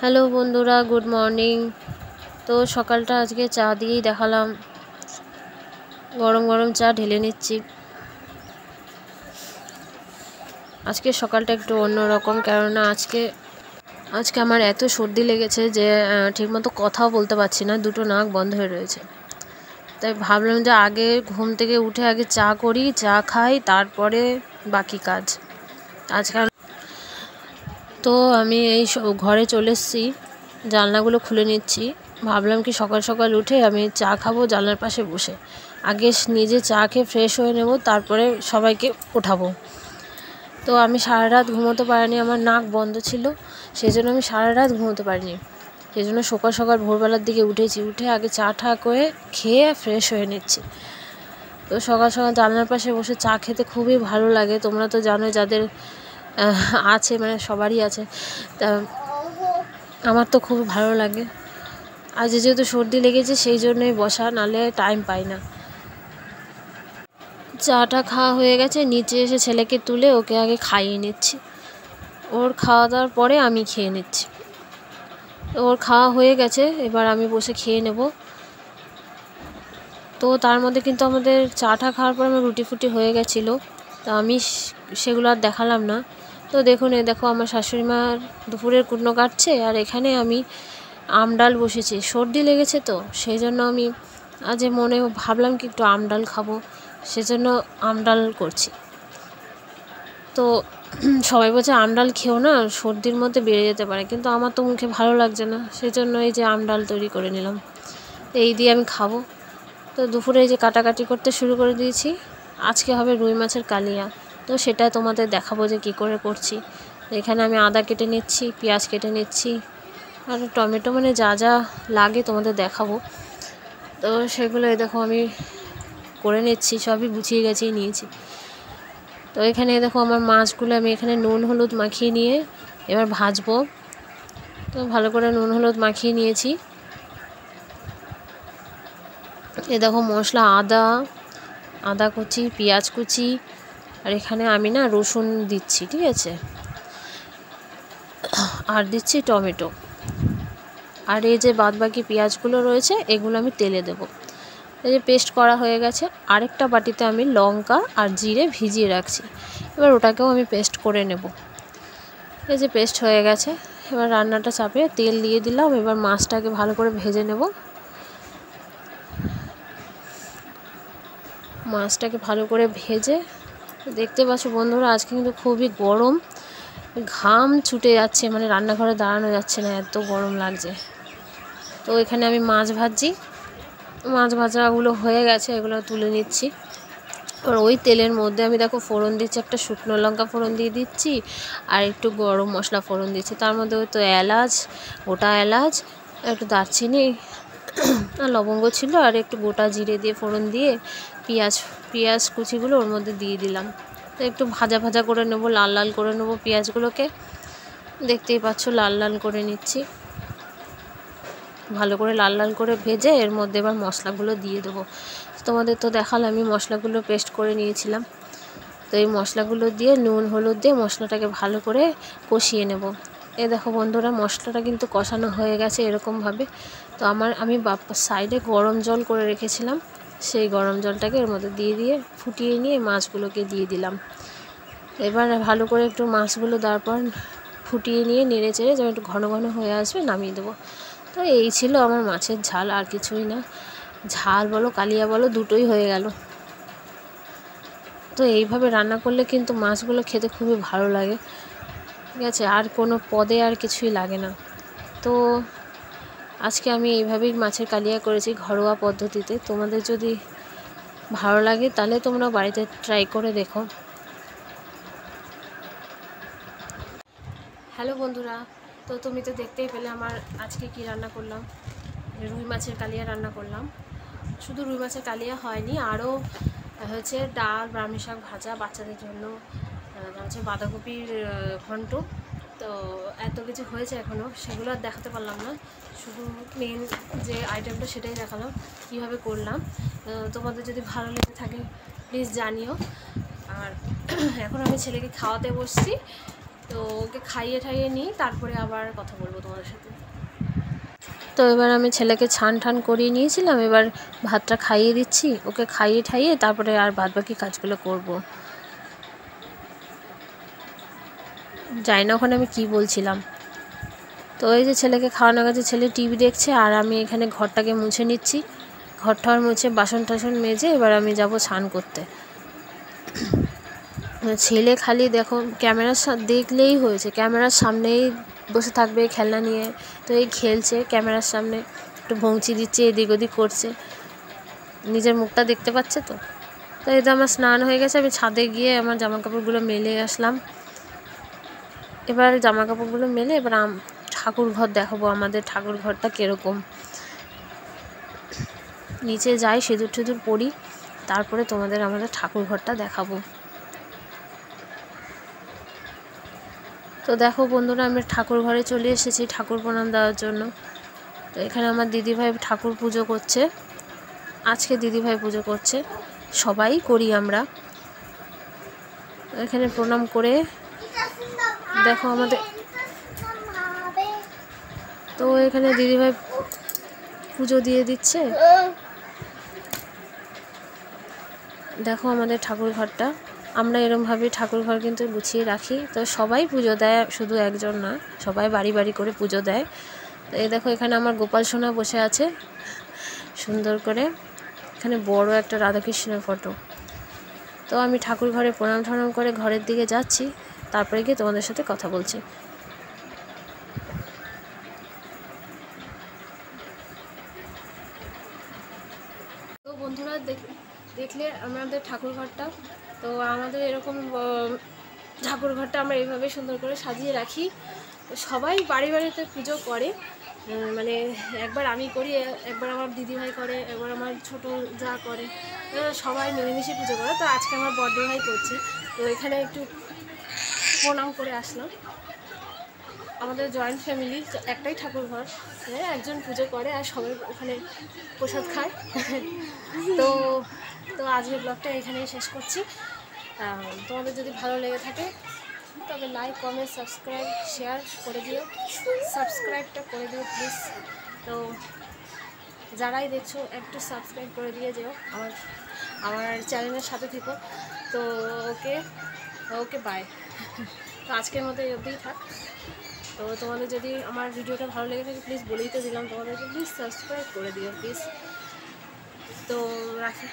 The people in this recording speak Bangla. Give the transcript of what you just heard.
হ্যালো বন্ধুরা, গুড মর্নিং। তো সকালটা আজকে চা দিয়েই দেখালাম। গরম গরম চা ঢেলে নিচ্ছি। আজকে সকালটা একটু অন্যরকম, কেননা আজকে আজকে আমার এত সর্দি লেগেছে যে ঠিকমতো কথাও বলতে পারছি না, দুটো নাক বন্ধ হয়ে রয়েছে। তাই ভাবলাম যে আগে ঘুম থেকে উঠে আগে চা করি, চা খাই, তারপরে বাকি কাজ। আজকাল তো আমি এই ঘরে চলে এসেছি, জানলাগুলো খুলে নিচ্ছি। ভাবলাম কি সকাল সকাল উঠে আমি চা খাব জানলার পাশে বসে। আগে নিজে চা খেয়ে ফ্রেশ হয়ে নেব, তারপরে সবাইকে ওঠাবো তো আমি সারা রাত ঘুমোতে পারিনি, আমার নাক বন্ধ ছিল সেই জন্য আমি সারা রাত ঘুমোতে পারিনি। সেই জন্য সকাল সকাল ভোরবেলার দিকে উঠেছি, উঠে আগে চা ঠা করে খেয়ে ফ্রেশ হয়ে নিচ্ছি। তো সকাল সকাল জানলার পাশে বসে চা খেতে খুবই ভালো লাগে, তোমরা তো জানো যাদের আছে মানে সবারই আছে। তা আমার তো খুব ভালো লাগে। আজ যেহেতু সর্দি লেগেছে, সেই জন্যই বসা নালে টাইম পাই না। চাটা খাওয়া হয়ে গেছে, নিচে এসে ছেলেকে তুলে ওকে আগে খাইয়ে নিচ্ছি। ওর খাওয়া দাওয়ার পরে আমি খেয়ে নিচ্ছি। ওর খাওয়া হয়ে গেছে, এবার আমি বসে খেয়ে নেব। তো তার মধ্যে কিন্তু আমাদের চাটা খাওয়ার পর আমার রুটি ফুটি হয়ে গেছিল। তা আমি সেগুলো আর দেখালাম না। তো দেখুন, এ দেখো আমার শাশুড়ি মা দুপুরের কুটনো কাটছে, আর এখানে আমি আমডাল বসেছি। সর্দি লেগেছে তো, সেই জন্য আমি আজ মনে ভাবলাম কি একটু আমডাল খাব, সেজন্য আমডাল করছি। তো সবাই বলছে আমডাল খেও না, সর্দির মধ্যে বেড়ে যেতে পারে, কিন্তু আমার তো মুখে ভালো লাগছে না সেই জন্য এই যে আমডাল তৈরি করে নিলাম। এই দিয়ে আমি খাব। তো দুপুরে এই যে কাটাকাটি করতে শুরু করে দিয়েছি, আজকে হবে রুই মাছের কালিয়া। তো সেটা তোমাদের দেখাবো যে কী করে করছি। এখানে আমি আদা কেটে নিচ্ছি, পেঁয়াজ কেটে নিচ্ছি, আর টমেটো মানে যা যা লাগে তোমাদের দেখাবো। তো সেগুলো দেখো আমি করে নিচ্ছি, সবই গুছিয়ে গেছেই নিয়েছি। তো এখানে দেখো আমার মাছগুলো আমি এখানে নুন, হলুদ মাখিয়ে নিয়ে এবার ভাজবো। তো ভালো করে নুন, হলুদ মাখিয়ে নিয়েছি। এ দেখো মশলা, আদা আদা কুচি, পেঁয়াজ কুচি আর এখানে আমি না রসুন দিচ্ছি, ঠিক আছে? আর দিচ্ছি টমেটো। আর এই যে বাদবাকি পেঁয়াজগুলো রয়েছে, এগুলো আমি তেলে দেবো। এই যে পেস্ট করা হয়ে গেছে, আরেকটা বাটিতে আমি লঙ্কা আর জিরে ভিজিয়ে রাখছি। এবার ওটাকেও আমি পেস্ট করে নেব। এই যে পেস্ট হয়ে গেছে, এবার রান্নাটা চাপে তেল দিয়ে দিলাম। এবার মাছটাকে ভালো করে ভেজে নেব। মাছটাকে ভালো করে ভেজে দেখতে পাচ্ছ বন্ধুরা, আজকে কিন্তু খুবই গরম। ঘাম ছুটে যাচ্ছে মানে রান্নাঘরে দাঁড়ানো যাচ্ছে না, এত গরম লাগছে। তো এখানে আমি মাছ ভাজছি। মাছ ভাজাগুলো হয়ে গেছে, এগুলো তুলে নিচ্ছি। আর ওই তেলের মধ্যে আমি দেখো ফোড়ন দিচ্ছি, একটা শুকনো লঙ্কা ফোড়ন দিয়ে দিচ্ছি, আর একটু গরম মশলা ফোড়ন দিচ্ছি। তার মধ্যে তো এলাচ, গোটা এলাচ, একটু দারচিনি আর লবঙ্গ ছিল আর একটু গোটা জিরে দিয়ে, ফোড়ন দিয়ে পেঁয়াজ পেঁয়াজ কুচিগুলো ওর মধ্যে দিয়ে দিলাম। তো একটু ভাজা ভাজা করে নেব, লাল লাল করে নেব পেঁয়াজগুলোকে। দেখতেই পাচ্ছ, লাল লাল করে নিচ্ছি। ভালো করে লাল লাল করে ভেজে এর মধ্যে এবার মশলাগুলো দিয়ে দেবো। তোমাদের তো দেখাল, আমি মশলাগুলো পেস্ট করে নিয়েছিলাম। তো এই মশলাগুলো দিয়ে নুন, হলুদ দিয়ে মশলাটাকে ভালো করে কষিয়ে নেব। এ দেখো বন্ধুরা, মশলাটা কিন্তু কষানো হয়ে গেছে এরকমভাবে। তো আমার, আমি সাইডে গরম জল করে রেখেছিলাম। সেই গরম জলটাকে এর মধ্যে দিয়ে দিয়ে ফুটিয়ে নিয়ে মাছগুলোকে দিয়ে দিলাম। এবার ভালো করে একটু মাছগুলো তারপর ফুটিয়ে নিয়ে নেড়ে চেড়ে যেমন একটু ঘন ঘন হয়ে আসবে নামিয়ে দেবো। তো এই ছিল আমার মাছের ঝাল, আর কিছুই না। ঝাল বলো, কালিয়া বলো, দুটোই হয়ে গেল। তো এইভাবে রান্না করলে কিন্তু মাছগুলো খেতে খুবই ভালো লাগে। ঠিক আছে, আর কোনো পদে আর কিছুই লাগে না। তো আজকে আমি এইভাবেই মাছের কালিয়া করেছি ঘরোয়া পদ্ধতিতে। তোমাদের যদি ভালো লাগে তাহলে তোমরা বাড়িতে ট্রাই করে দেখো। হ্যালো বন্ধুরা, তো তুমি তো দেখতেই পেলে আমার আজকে কি রান্না করলাম। রুই মাছের কালিয়া রান্না করলাম। শুধু রুই মাছের কালিয়া হয়নি, আরও হচ্ছে ডাল, ব্রাহ্মী শাক ভাজা বাচ্চাদের জন্য হচ্ছে বাঁধাকপির ঘন্ট। তো এত কিছু হয়েছে এখনও সেগুলো আর দেখাতে পারলাম না। শুধু মেন যে আইটেমটা সেটাই দেখালাম, কীভাবে করলাম। তোমাদের যদি ভালো লেগে থাকে প্লিজ জানিও। আর এখন আমি ছেলেকে খাওয়াতে বসছি। তো ওকে খাইয়ে ঠাইয়ে নিই তারপরে আবার কথা বলব তোমাদের সাথে। তো এবার আমি ছেলেকে ছান ঠান করিয়ে নিয়েছিলাম। এবার ভাতটা খাইয়ে দিচ্ছি, ওকে খাইয়ে ঠাইয়ে তারপরে আর বাদ বাকি কাজগুলো করব। জানি না ওখানে আমি কি বলছিলাম। তো এই যে ছেলেকে খাওয়ানো গেছে, ছেলে টিভি দেখছে আর আমি এখানে ঘরটাকে মুছে নিচ্ছি। ঘরটা মুছে বাসন টাসন মেজে এবার আমি যাব স্নান করতে। ছেলে খালি দেখো ক্যামেরার দেখলেই হয়েছে। ক্যামেরার সামনেই বসে থাকবে খেলনা নিয়ে। তো এই খেলছে ক্যামেরার সামনে, একটু ভংচি দিচ্ছে, এদিক ওদিক করছে। নিজের মুখটা দেখতে পাচ্ছে তো? তো এই তো আমার স্নান হয়ে গেছে, আমি ছাদে গিয়ে আমার জামা কাপড়গুলো মেলে আসলাম। এবার জামা কাপড়গুলো মেলে এবার ঠাকুর ঘর দেখাবো আমাদের ঠাকুর ঘরটা কীরকম। নিচে যাই, সিঁদুর টিঁদুর পড়ি তারপরে তোমাদের আমাদের ঠাকুর ঘরটা দেখাবো। তো দেখো বন্ধুরা, আমি ঠাকুর ঘরে চলে এসেছি ঠাকুর প্রণাম দেওয়ার জন্য। তো এখানে আমার দিদিভাই ঠাকুর পুজো করছে। আজকে দিদিভাই পুজো করছে। সবাই করি আমরা। এখানে প্রণাম করে দেখো আমাদের তো এখানে দিদিভাই পুজো দিয়ে দিচ্ছে। দেখো আমাদের ঠাকুর ঘরটা। আমরা এরমভাবে ঠাকুর ঘর কিন্তু গুছিয়ে রাখি। তো সবাই পুজো দেয়, শুধু একজন না, সবাই বাড়ি বাড়ি করে পুজো দেয়। তো এই দেখো এখানে আমার গোপাল সোনা বসে আছে। সুন্দর করে। এখানে বড় একটা রাধাকৃষ্ণের ফটো। তো আমি ঠাকুর ঘরে প্রণাম ঠনাম করে ঘরের দিকে যাচ্ছি। তারপরে গিয়ে তোমাদের সাথে কথা বলছি। তো বন্ধুরা দেখলে আমাদের ঠাকুর ঘরটা, তো আমাদের এরকম ঠাকুর ঘরটা আমরা এইভাবে সুন্দর করে সাজিয়ে রাখি। সবাই বাড়ি বাড়িতে পুজো করে মানে একবার আমি করি, একবার আমার দিদিভাই করে, একবার আমার ছোট যা করে সবাই মিলেমিশে পুজো করে। তো আজকে আমার বর্ধ ভাই করছে, তো এখানে একটু প্রণাম করে আসলাম। আমাদের জয়েন্ট ফ্যামিলি একটাই ঠাকুর ঘর। একজন পুজো করে আর সবাই ওখানে প্রসাদ খায়। তো তো আজকের ব্লগটা এখানেই শেষ করছি। তোমাদের যদি ভালো লেগে থাকে, তবে লাইক কমেন্ট সাবস্ক্রাইব শেয়ার করে দিও। সাবস্ক্রাইবটা করে দিও প্লিজ তো, যারাই দেখছ, একটু সাবস্ক্রাইব করে দিয়ে যেও। আমার আমার চ্যানেলের সাথে থেকো। তো ওকে ওকে বাই তো আজকের মতো এই অবধিই থাক। তো তোমাদের যদি আমার ভিডিওটা ভালো লেগে থাকে প্লিজ বলেই তো দিলাম। তোমাদেরকে প্লিজ সাবস্ক্রাইব করে দিও প্লিজ তো রাখি।